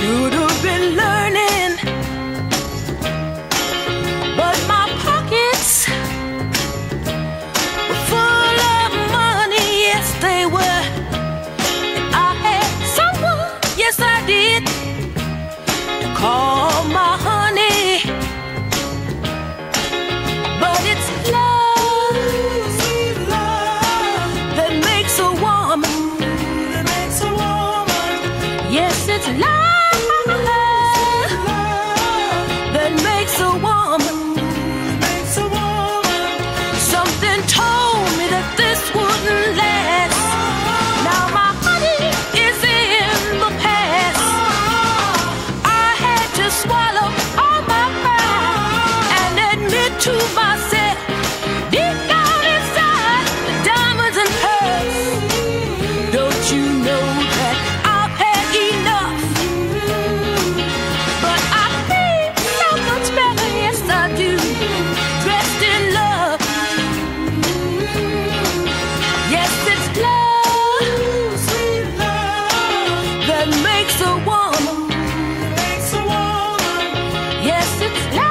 should have been learning, but my pockets were full of money. Yes, they were. And I had someone, yes, I did, to call my honey. But it's love. That makes a woman. Yes, it's love. To swallow all my pride and admit to myself, it's.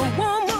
warm